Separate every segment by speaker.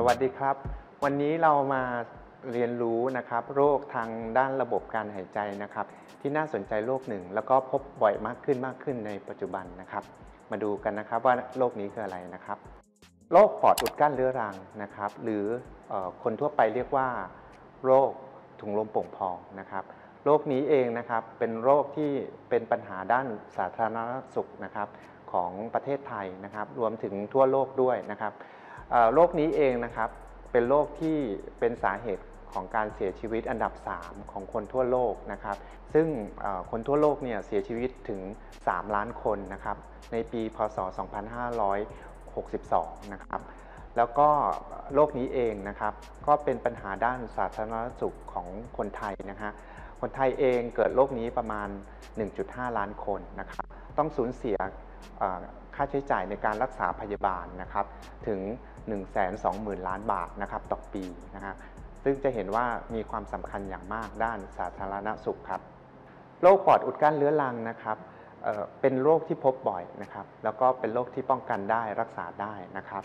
Speaker 1: สวัสดีครับ วันนี้เรามาเรียนรู้นะครับ โรคทางด้านระบบการหายใจนะครับ ที่น่าสนใจโรคหนึ่ง แล้วก็พบบ่อยมากขึ้นมากขึ้นในปัจจุบันนะครับ มาดูกันนะครับว่าโรคนี้คืออะไรนะครับโรคปอดอุดกั้นเรื้อรังนะครับ หรืออคนทั่วไปเรียกว่า โรคถุงลมโป่งพองนะครับโรคนี้เองนะครับเป็นโรคที่เป็นปัญหาด้านสาธารณสุขนะครับของประเทศไทยนะครับ รวมถึงทั่วโลกด้วยนะครับ โรคนี้เองนะครับเป็นโรคที่เป็นสาเหตุของการเสียชีวิตอันดับ 3 ของคนทั่วโลกนะครับ ซึ่งคนทั่วโลกเนี่ยเสียชีวิตถึง 3 ล้านคนนะครับ ในปีพศ 2562 นะครับ แล้วก็โรคนี้เองนะครับ ก็เป็นปัญหาด้านสาธารณสุขของคนไทยนะฮะ คนไทยเองเกิดโรคนี้ประมาณ 1.5 ล้านคนนะครับ ต้องสูญเสีย ค่าใช้จ่ายในการรักษาพยาบาลนะครับถึง 120,000 ล้านบาทนะครับต่อปีนะฮะซึ่งจะเห็นว่ามีความสำคัญอย่างมากด้านสาธารณสุขครับโรคปอดอุดกั้นเรื้อรังนะครับเเป็นโรคที่พบบ่อยนะครับ แล้วก็เป็นโรคที่ป้องกันได้รักษาได้นะครับ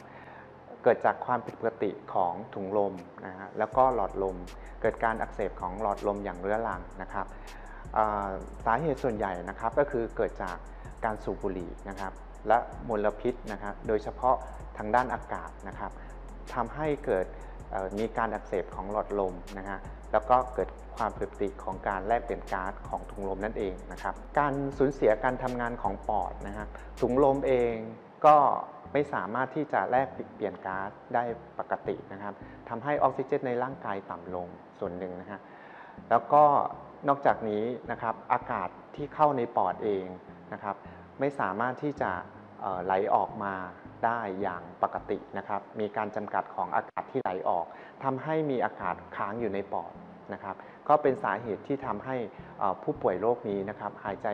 Speaker 1: เกิดจากความผิดปกติของถุงลมนะฮะแล้วก็หลอดลม เกิดการอักเสบของหลอดลมอย่างเรื้อรังนะครับสาเหตุส่วนใหญ่นะครับก็คือเกิดจากการสูบบุหรี่นะครับ และมลพิษนะครับโดยเฉพาะทางด้านอากาศนะครับทำให้เกิดมีการอักเสบของหลอดลมนะฮะแล้วก็เกิดความผิดปกติของการแลกเปลี่ยนก๊าซของถุงลมนั่นเองนะครับการสูญเสียการทำงานของปอดนะฮะถุงลมเองก็ไม่สามารถที่จะแลกเปลี่ยนก๊าซได้ปกตินะครับทำให้ออกซิเจนในร่างกายต่ำลงส่วนหนึ่งนะฮะแล้วก็นอกจากนี้นะครับอากาศที่เข้าในปอดเองนะครับ ไม่สามารถที่จะไหลออกมาได้อย่างปกตินะครับ มีการจำกัดของอากาศที่ไหลออกทำให้มีอากาศค้างอยู่ในปอดนะครับ ก็เป็นสาเหตุที่ทำให้ผู้ป่วยโรคนี้นะครับ หายใจ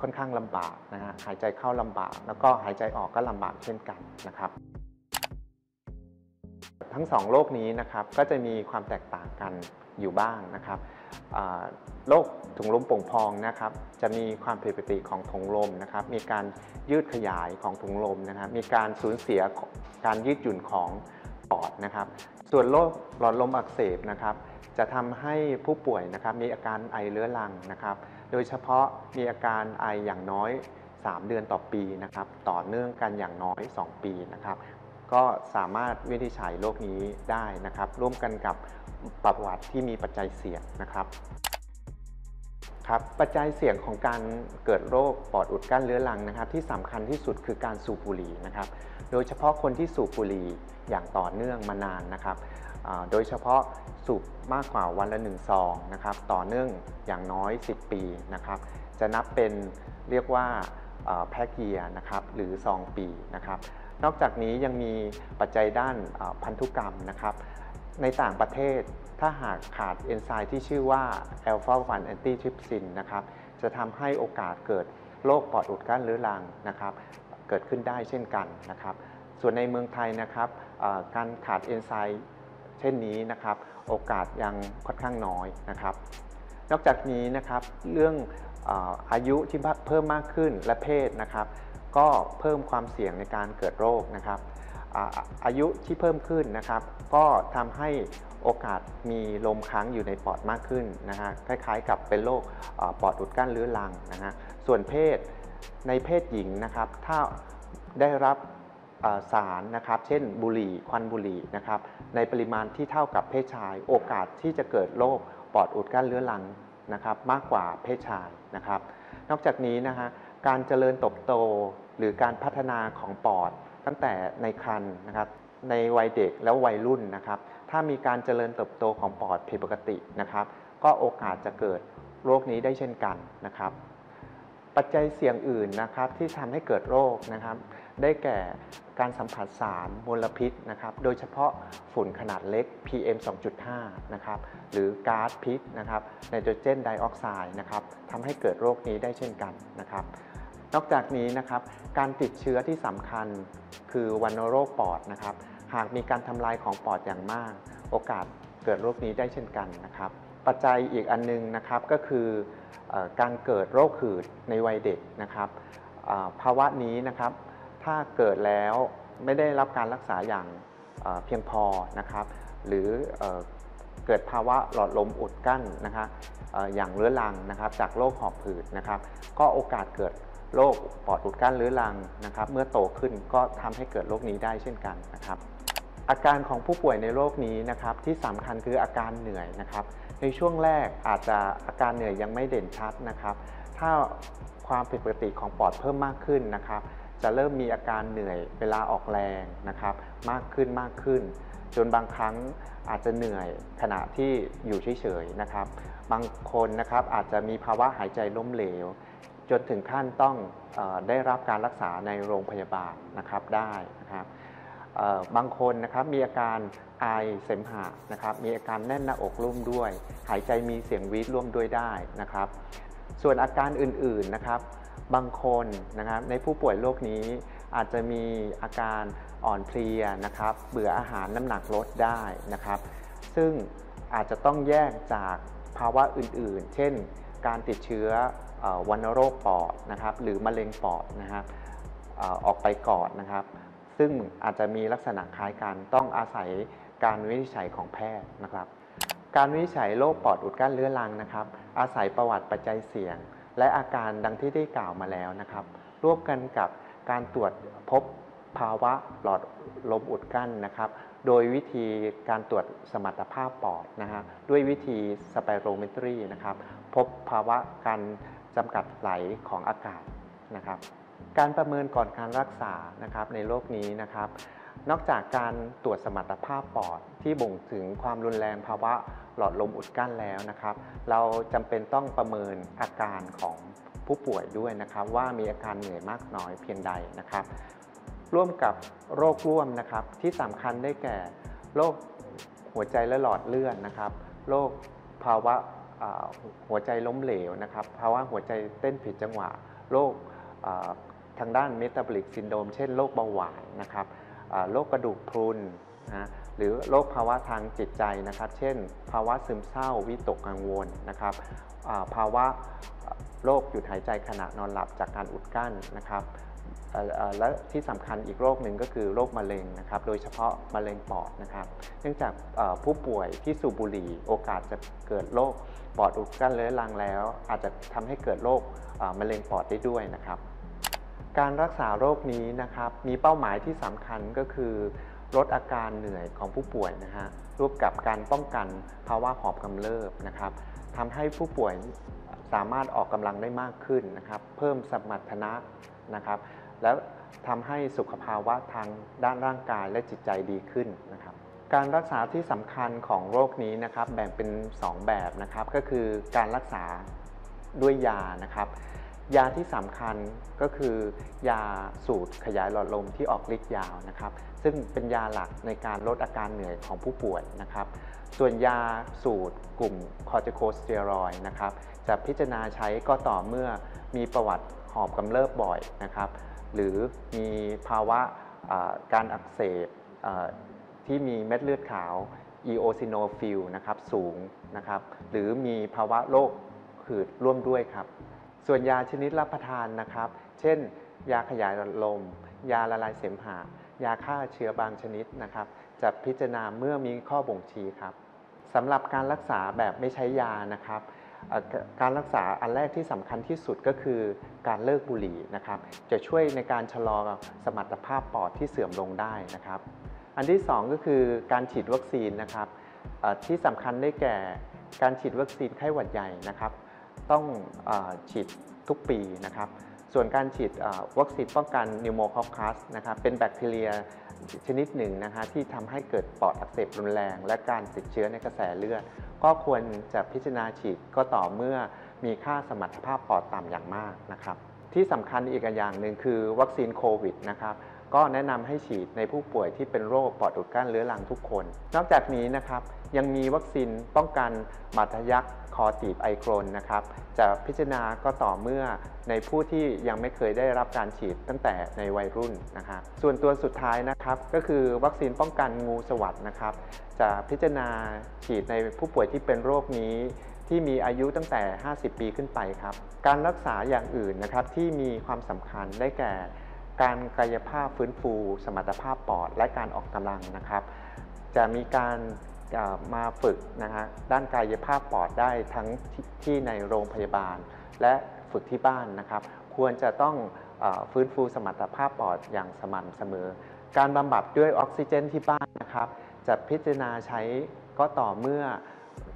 Speaker 1: ค่อนข้างลำบากนะฮะหายใจเข้าลำบาก แล้วก็หายใจออกก็ลำบากเช่นกันนะครับ ทั้งสองโรคนี้นะครับก็จะมีความแตกต่างกัน อยู่บ้างนะครับโรคถุงลมโป่งพองนะครับ จะมีความผิดปกติของถุงลมนะครับ มีการยืดขยายของถุงลมนะครับ มีการสูญเสียการยืดหยุ่นของปอดนะครับ ส่วนโรคหลอดลมอักเสบนะครับ จะทำให้ผู้ป่วยนะครับ มีอาการไอเรื้อรังนะครับ โดยเฉพาะมีอาการไออย่างน้อย 3 เดือนต่อปีนะครับ ต่อเนื่องกันอย่างน้อย 2 ปีนะครับ ก็สามารถวินิจฉัยโรคนี้ได้นะครับ ร่วมกันกับประวัติที่มีปัจจัยเสี่ยงนะครับครับปัจจัยเสี่ยงของการเกิดโรคปอดอุดกั้นเรื้อรังนะครับ ที่สำคัญที่สุดคือการสูบบุหรี่นะครับ โดยเฉพาะคนที่สูบบุหรี่อย่างต่อเนื่องมานานนะครับโดยเฉพาะสูบมากกว่าวันละหนึ่งซองนะครับ ต่อเนื่องอย่างน้อย 10 ปีนะครับ จะนับเป็นเรียกว่าแพ็กเยียนะครับหรือซองปีนะครับ นอกจากนี้ยังมีปัจจัยด้านพันธุกรรมนะครับ ในต่างประเทศถ้าหากขาดเอนไซม์ที่ชื่อว่า alpha 1 antitrypsin นะครับ จะทำให้โอกาสเกิดโรคปอดอุดกั้นเรื้อรังนะครับ เกิดขึ้นได้เช่นกันนะครับ ส่วนในเมืองไทยนะครับการขาดเอนไซม์เช่นนี้นะครับ โอกาสยังค่อนข้างน้อยนะครับ นอกจากนี้นะครับเรื่องอออายุที่เพิ่มมากขึ้นและเพศนะครับ ก็เพิ่มความเสี่ยงในการเกิดโรคนะครับอายุที่เพิ่มขึ้นนะครับ ก็ทำให้โอกาสมีลมค้างอยู่ในปอดมากขึ้นนะฮะคล้ายๆกับเป็นโรคปอดอุดกั้นเรื้อรังนะฮะส่วนเพศในเพศหญิงนะครับ ถ้าได้รับสารนะครับ เช่นบุหรี่ควันบุหรี่นะครับ ในปริมาณที่เท่ากับเพศชาย โอกาสที่จะเกิดโรคปอดอุดกั้นเรื้อรังนะครับ มากกว่าเพศชายนะครับ นอกจากนี้นะฮะการเจริญเติบโต หรือการพัฒนาของปอด ตั้งแต่ในครรภ์นะครับในวัยเด็กแล้ววัยรุ่นนะครับ ถ้ามีการเจริญเติบโตของปอดผิดปกตินะครับ ก็โอกาสจะเกิดโรคนี้ได้เช่นกันนะครับ ปัจจัยเสี่ยงอื่นนะครับที่ทำให้เกิดโรคนะครับ ได้แก่การสัมผัสสารมลพิษนะครับ โดยเฉพาะฝุ่นขนาดเล็ก PM 2.5 นะครับ หรือก๊าซพิษนะครับไนโตรเจนไดออกไซด์นะครับทำให้เกิดโรคนี้ได้เช่นกันนะครับ นอกจากนี้นะครับการติดเชื้อที่สำคัญคือวัณโรคปอดนะครับ หากมีการทำลายของปอดอย่างมาก โอกาสเกิดโรคนี้ได้เช่นกันนะครับ ปัจจัยอีกอันนึงนะครับก็คืออการเกิดโรคหืดในวัยเด็กนะครับภาวะนี้นะครับ ถ้าเกิดแล้วไม่ได้รับการรักษาอย่างเพียงพอนะครับ หรือเอเกิดภาวะหลอดลมอุดกั้นนะครับเอ่ออย่างเรื้อรังนะครับ จากโรคหอบหืดนะครับ ก็โอกาสเกิด โรคปอดอุดกั้นเรื้อรังนะครับ เมื่อโตขึ้นก็ทำให้เกิดโรคนี้ได้เช่นกันนะครับ อาการของผู้ป่วยในโรคนี้นะครับ ที่สำคัญคืออาการเหนื่อยนะครับ ในช่วงแรกอาจจะอาการเหนื่อยยังไม่เด่นชัดนะครับ ถ้าความผิดปกติของปอดเพิ่มมากขึ้นนะครับ จะเริ่มมีอาการเหนื่อยเวลาออกแรงนะครับ มากขึ้นมากขึ้น จนบางครั้งอาจจะเหนื่อยขณะที่อยู่เฉยๆนะครับ บางคนนะครับอาจจะมีภาวะหายใจล้มเหลว จนถึงขั้นต้องอได้รับการรักษาในโรงพยาบาลนะครับได้นะครับบางคนนะครับมีอาการไอเสมหะนะครับมีอาการแน่นหน้าอกร่วมด้วย หายใจมีเสียงวีดร่วมด้วยได้นะครับ ส่วนอาการอื่นๆนะครับ บางคนนะครับในผู้ป่วยโรคนี้อาจจะมีอาการอ่อนเพลียนะครับ เบื่ออาหารน้ำหนักลดได้นะครับ ซึ่งอาจจะต้องแยกจากภาวะอื่นๆ เช่น การติดเชื้ออวัณโรคปอดนะครับหรือมะเร็งปอดนะครับออออกไปก่อนนะครับ ซึ่งอาจจะมีลักษณะคล้ายกันต้องอาศัยการวินิจฉัยของแพทย์นะครับ การวินิจฉัยโรคปอดอุดกั้นเรื้อรังนะครับ อาศัยประวัติปัจจัยเสี่ยง และอาการดังที่ได้กล่าวมาแล้วนะครับ ร่วมกันกับการตรวจพบ ภาวะหลอดลมอุดกั้นนะครับ โดยวิธีการตรวจสมรรถภาพปอดนะฮะด้วยวิธีสเปโรเมตรีนะครับ พบภาวะการจำกัดไหลของอากาศนะครับ การประเมินก่อนการรักษานะครับในโรคนี้นะครับ นอกจากการตรวจสมรรถภาพปอดที่บ่งถึงความรุนแรงภาวะหลอดลมอุดกั้นแล้วนะครับ เราจำเป็นต้องประเมินอาการของผู้ป่วยด้วยนะครับ ว่ามีอาการเหนื่อยมากน้อยเพียงใดนะครับ ร่วมกับโรคร่วมนะครับ ที่สำคัญได้แก่โรคหัวใจและหลอดเลือดนะครับโรคภาวะหัวใจล้มเหลวนะครับภาวะหัวใจเต้นผิดจังหวะโรคทางด้าน metabolic syndrome เช่นโรคเบาหวานนะครับโรคกระดูกพรุนนะหรือโรคภาวะทางจิตใจนะครับ เช่น ภาวะซึมเศร้าวิตกกังวลนะครับภาวะโรคหยุดหายใจขณะนอนหลับจากการอุดกั้นนะครับ และที่สำคัญอีกโรคหนึ่งก็คือโรคมะเร็งนะครับ โดยเฉพาะมะเร็งปอดนะครับ เนื่องจากผู้ป่วยที่สูบบุหรี่โอกาสจะเกิดโรคปอดอุดกั้นเรื้อรังแล้ว อาจจะทำให้เกิดโรคมะเร็งปอดได้ด้วยนะครับ การรักษาโรคนี้นะครับมีเป้าหมายที่สำคัญก็คือลดอาการเหนื่อยของผู้ป่วยนะฮะร่วมกับการป้องกันภาวะหอบกำเริบนะครับทำให้ผู้ป่วยสามารถออกกำลังได้มากขึ้นนะครับ เพิ่มสมรรถนะนะครับ แล้วทำให้สุขภาวะทางด้านร่างกายและจิตใจดีขึ้นนะครับ การรักษาที่สำคัญของโรคนี้นะครับแบ่งเป็น 2 แบบนะครับ ก็คือการรักษาด้วยยานะครับ ยาที่สำคัญก็คือยาสูตรขยายหลอดลมที่ออกฤทธิ์ยาวนะครับ ซึ่งเป็นยาหลักในการลดอาการเหนื่อยของผู้ป่วยนะครับ ส่วนยาสูตรกลุ่มคอร์ติโคสเตียรอยนะครับ จะพิจารณาใช้ก็ต่อเมื่อมีประวัติหอบกำเริบบ่อยนะครับ หรือมีภาวะการอักเสบที่มีเม็ดเลือดขาว e o s i n o p h i l นะครับสูงนะครับหรือมีภาวะโรคหืดร่วมด้วยครับ ส่วนยาชนิดรับประทานนะครับ เช่น ยาขยายหลอดลม ยาละลายเสมหะยาฆ่าเชื้อบางชนิดนะครับ จะพิจารณาเมื่อมีข้อบ่งชี้ครับสำหรับการรักษาแบบไม่ใช้ยานะครับ การรักษาอันแรกที่สำคัญที่สุดก็คือการเลิกบุหรี่นะครับ จะช่วยในการชะลอสมรรถภาพปอดที่เสื่อมลงได้นะครับ อันที่สองก็คือการฉีดวัคซีนนะครับที่สำคัญได้แก่การฉีดวัคซีนไข้หวัดใหญ่นะครับ ต้องอฉีดทุกปีนะครับ ส่วนการฉีดวัคซีนป้องกันนิวโมคอคัสนะครับเป็นแบคทีเรียชนิดหนึ่งนะฮะที่ทำให้เกิดปอดอักเสบรุนแรง และการติดเชื้อในกระแสเลือด ก็ควรจะพิจารณาฉีดก็ต่อเมื่อมีค่าสมรรถภาพปอดต่ำอย่างมากนะครับ ที่สำคัญอีกอย่างหนึ่งคือวัคซีนโควิดนะครับ ก็แนะนำให้ฉีดในผู้ป่วยที่เป็นโรคปอดอุดกั้นเรื้อรังทุกคน นอกจากนี้นะครับยังมีวัคซีนป้องกันบาดทะยักคอตีบไอโครนนะครับจะพิจารณาก็ต่อเมื่อในผู้ที่ยังไม่เคยได้รับการฉีดตั้งแต่ในวัยรุ่นนะครับส่วนตัวสุดท้ายนะครับก็คือวัคซีนป้องกันงูสวัสดนะครับจะพิจารณาฉีดในผู้ป่วยที่เป็นโรคนี้ที่มีอายุตั้งแต่ 50 ปีขึ้นไปครับ การรักษาอย่างอื่นนะครับที่มีความสำคัญได้แก่ การกายภาพฟื้นฟู สมรรถภาพปอด และการออกกำลังนะครับ จะมีการมาฝึกนะฮะด้านกายภาพปอดได้ทั้งที่ที่ในโรงพยาบาล และฝึกที่บ้านนะครับ ควรจะต้องอฟื้นฟูสมรรถภาพปอดอย่างสม่ำเสมอ การบำบัดด้วยออกซิเจนที่บ้านนะครับ จะพิจารณาใช้ก็ต่อเมื่อ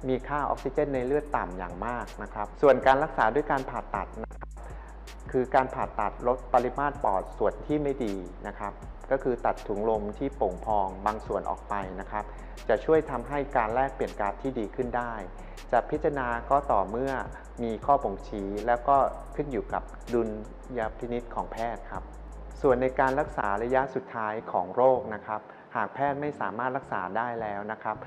Speaker 1: มีค่าออกซิเจนในเลือดต่ำอย่างมากนะครับ ส่วนการรักษาด้วยการผ่าตัดนะ คือการผ่าตัดลดปริมาตรปอดส่วนที่ไม่ดีนะครับ ก็คือตัดถุงลมที่โป่งพองบางส่วนออกไปนะครับ จะช่วยทำให้การแลกเปลี่ยนก๊าซที่ดีขึ้นได้ จะพิจารณาก็ต่อเมื่อมีข้อบ่งชี้ แล้วก็ขึ้นอยู่กับดุลยพินิษของแพทย์ครับ ส่วนในการรักษาระยะสุดท้ายของโรคนะครับ หากแพทย์ไม่สามารถรักษาได้แล้วนะครับ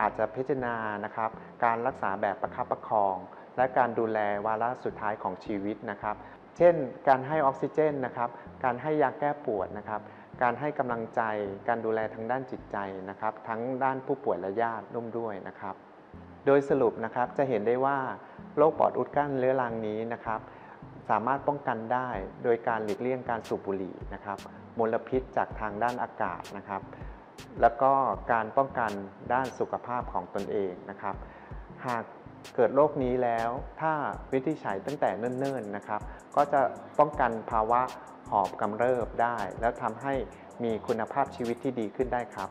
Speaker 1: อาจจะพิจารณานะครับ การรักษาแบบประคับประคอง และการดูแลวาระสุดท้ายของชีวิตนะครับ เช่น การให้ออกซิเจนนะครับ การให้ยาแก้ปวดนะครับ การให้กำลังใจ การดูแลทางด้านจิตใจนะครับ ทั้งด้านผู้ป่วยและญาติร่วมด้วยนะครับ โดยสรุปนะครับจะเห็นได้ว่าโรคปอดอุดกั้นเรื้อรังนี้นะครับ สามารถป้องกันได้โดยการหลีกเลี่ยงการสูบบุหรี่นะครับ มลพิษจากทางด้านอากาศนะครับ แล้วก็การป้องกันด้านสุขภาพของตนเองนะครับ หาก เกิดโรคนี้แล้วถ้าวิธีใช้ตั้งแต่เนิ่นๆนะครับ ก็จะป้องกันภาวะหอบกำเริบได้ แล้วทำให้มีคุณภาพชีวิตที่ดีขึ้นได้ครับ